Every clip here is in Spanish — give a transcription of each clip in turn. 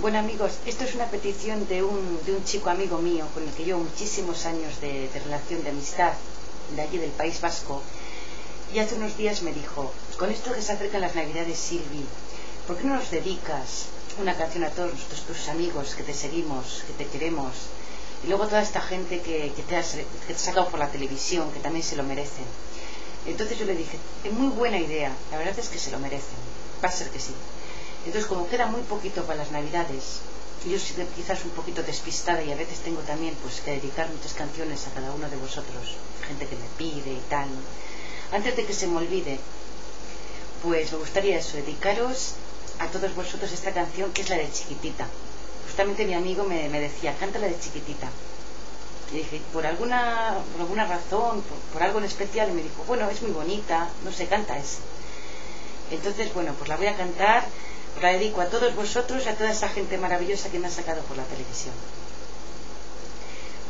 Bueno amigos, esto es una petición de un, chico amigo mío con el que llevo muchísimos años de, relación de amistad de allí del País Vasco y hace unos días me dijo, con esto que se acercan las navidades Silvi, ¿por qué no nos dedicas una canción a todos tus, tus amigos que te seguimos, que te queremos y luego toda esta gente que, que te has que te has sacado por la televisión, que también se lo merecen? Entonces yo le dije, es muy buena idea, la verdad es que se lo merecen, va a ser que sí. Entonces como queda muy poquito para las navidades, yo soy quizás un poquito despistada y a veces tengo también pues que dedicar muchas canciones a cada uno de vosotros, gente que me pide y tal, antes de que se me olvide, pues me gustaría eso, dedicaros a todos vosotros esta canción que es la de Chiquitita. Justamente mi amigo me, me decía, canta la de Chiquitita. Y dije, por alguna, por alguna razón, por, algo en especial, y me dijo, bueno, es muy bonita, no se canta esa. Entonces, bueno, pues la voy a cantar, la dedico a todos vosotros y a toda esa gente maravillosa que me ha sacado por la televisión.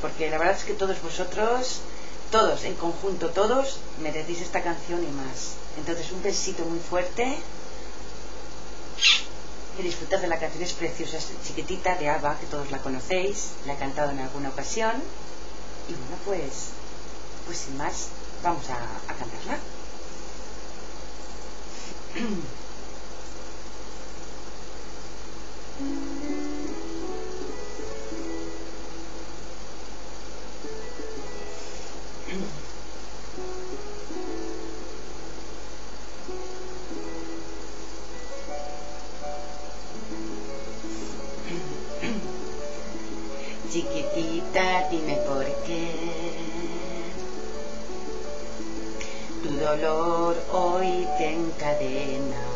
Porque la verdad es que todos vosotros todos, en conjunto, todos, merecéis esta canción y más. Entonces, un besito muy fuerte. Y disfrutad de la canción, es preciosa, chiquitita, de Ava, que todos la conocéis, la he cantado en alguna ocasión. Y bueno, pues, pues sin más, vamos a cantarla. Chiquitita, dime por qué tu dolor hoy te encadena.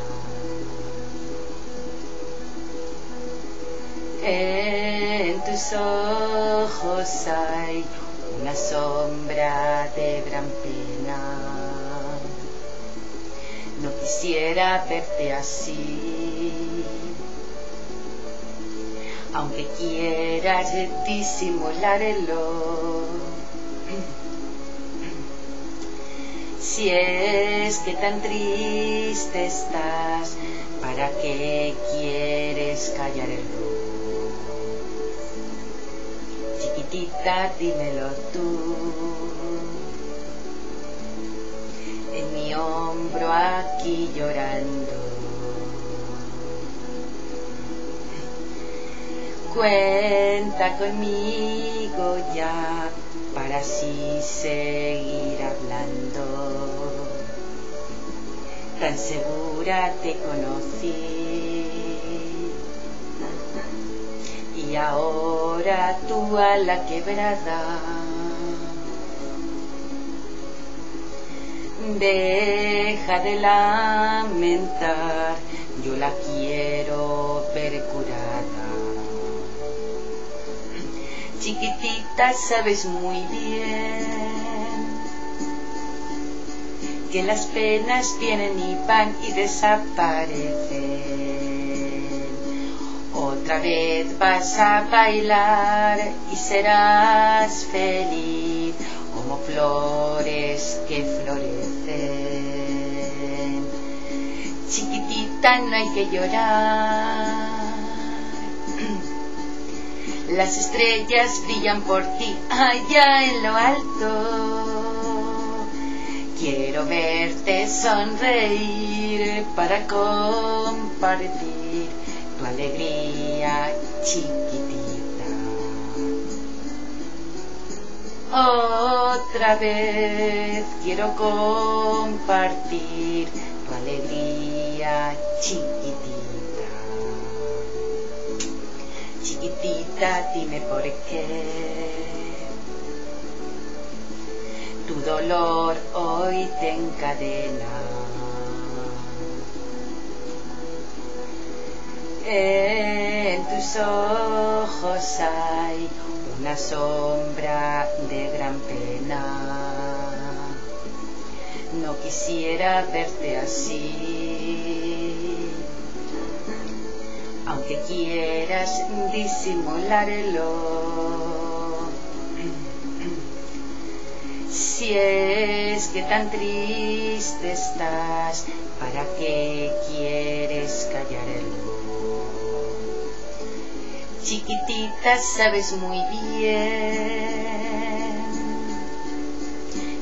En tus ojos hay una sombra de gran pena. No quisiera verte así, aunque quieras disimularlo. Si es que tan triste estás, ¿para qué quieres callar el ruido? Chiquitita, dímelo tú. En mi hombro aquí llorando. Cuenta conmigo ya para así seguir hablando. Tan segura te conocí y ahora tú a la quebrada. Deja de lamentar, yo la quiero ver curada. Chiquitita, sabes muy bien que las penas vienen y van y desaparecen. Otra vez vas a bailar y serás feliz como flores que florecen. Chiquitita, no hay que llorar. Las estrellas brillan por ti allá en lo alto. Quiero verte sonreír para compartir tu alegría chiquitita. Otra vez quiero compartir tu alegría chiquitita. Chiquitita, dime por qué. Tu dolor hoy te encadena. En tus ojos hay una sombra de gran pena. No quisiera verte así, aunque quieras disimularlo. Si es que tan triste estás, ¿para qué quieres callar el Chiquitita, sabes muy bien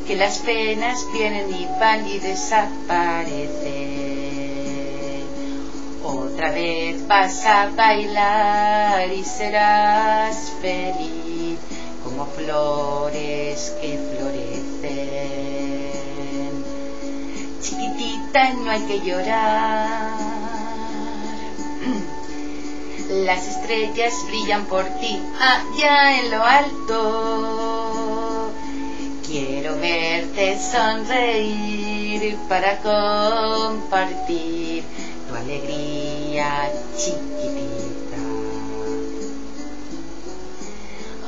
que las penas vienen y van y desaparecen. Otra vez vas a bailar y serás feliz como flores que florecen. Chiquitita, no hay que llorar. Las estrellas brillan por ti allá en lo alto. Quiero verte sonreír para compartir tu alegría chiquitita.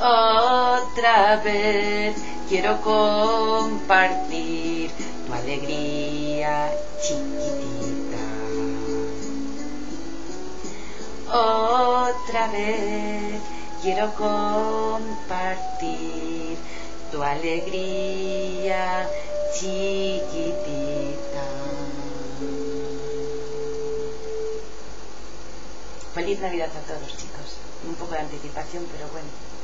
Otra vez quiero compartir tu alegría chiquitita. Otra vez quiero compartir tu alegría chiquitita. Feliz Navidad a todos chicos. Un poco de anticipación, pero bueno.